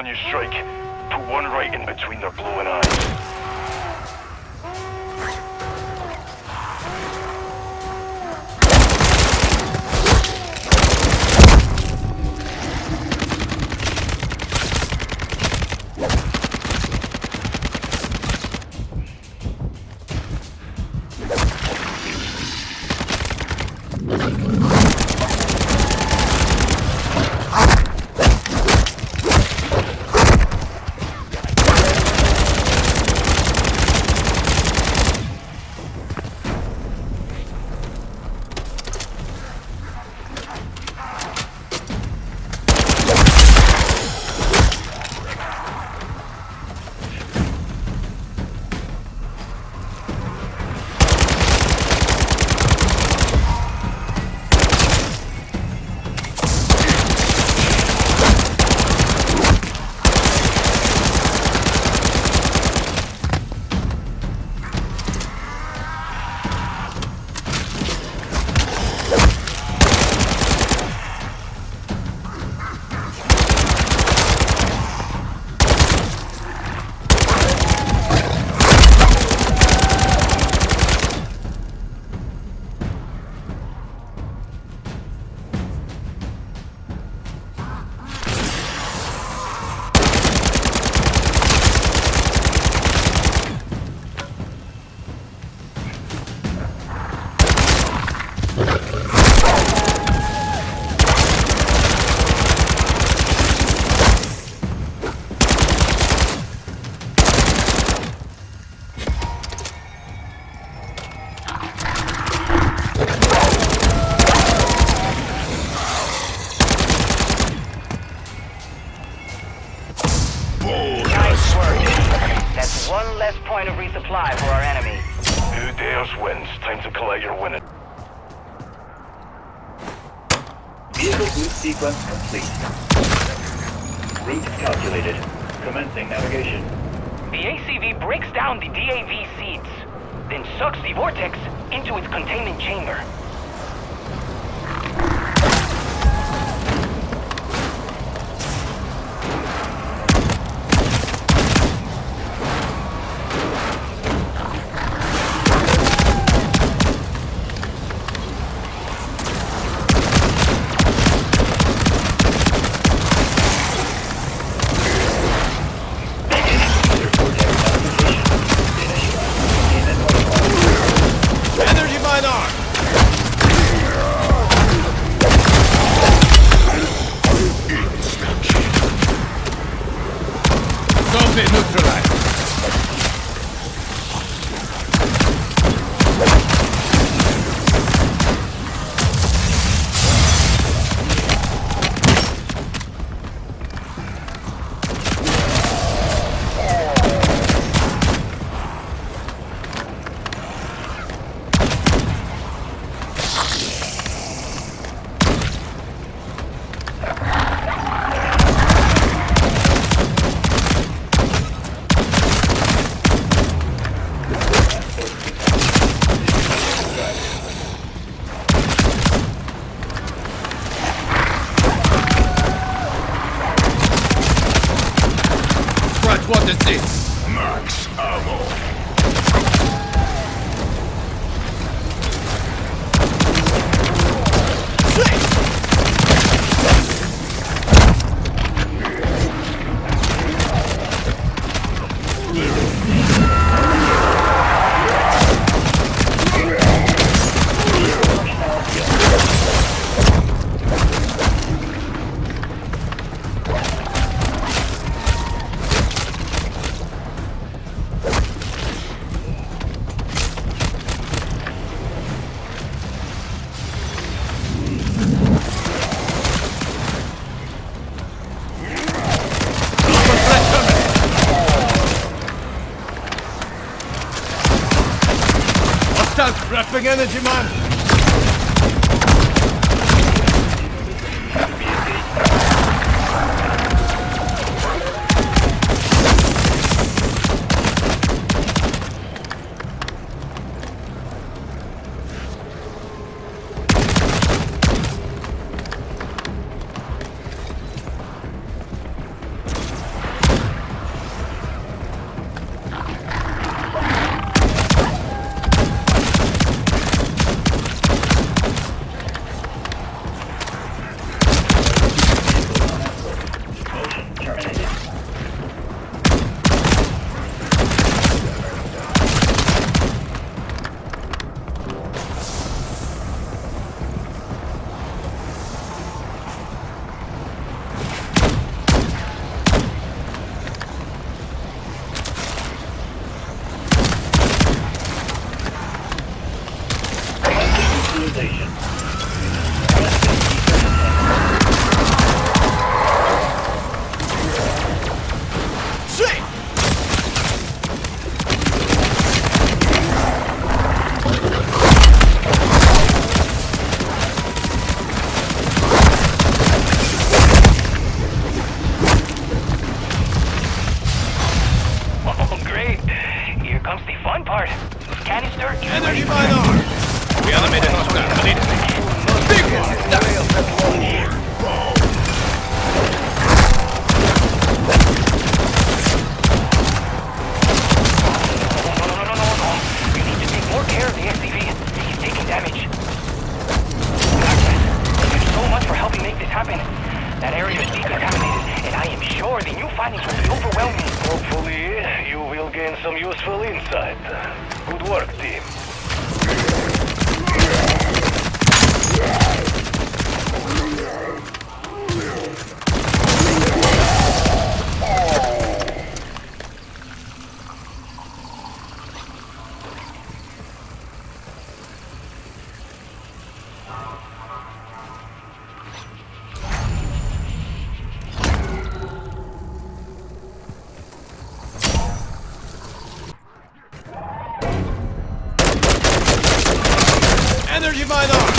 on you, Strike. Put one right in between their glowing eyes. Time to collect your winnings. Vehicle boot sequence complete. Route calculated. Commencing navigation. The ACV breaks down the DAV seeds, then sucks the vortex into its containment chamber. What is this? Max ammo. Hostile energy man! Energy for mine armed! We eliminated hostile. Lead. Big one! No, no, no, no. You need to take more care of the SCV. He's taking damage. Thank you so much for helping make this happen. That area is decontaminated, and I am sure the new findings will be overwhelming. Hopefully, you will gain some useful insight. Good work, team. Energy mine armed!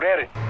Furere.